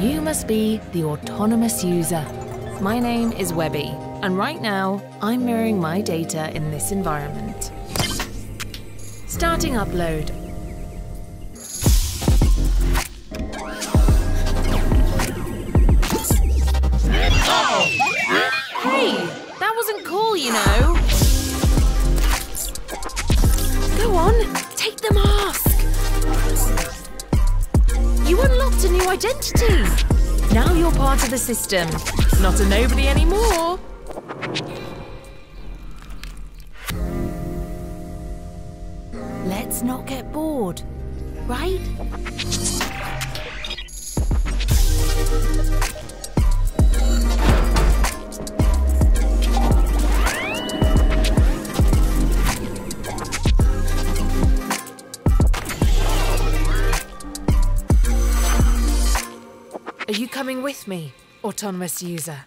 You must be the autonomous user. My name is Webby, and right now I'm mirroring my data in this environment. Starting upload. Hey, that wasn't cool, you know. New identity. Now you're part of the system, not a nobody anymore. Let's not get bored, right? Are you coming with me, autonomous user?